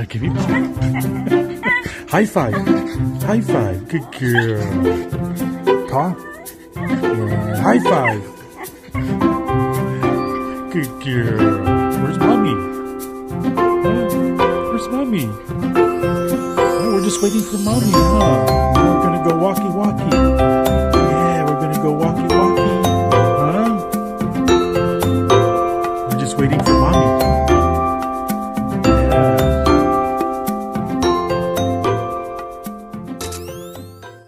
Uh, give you. High five. High five. Good girl. Paw. Yeah. High five. Good girl. Where's mommy? Huh? Where's mommy? Oh, we're just waiting for mommy, huh? We're gonna go walkie walkie. Yeah, we're gonna go walkie walkie. Huh? We're just waiting for mommy.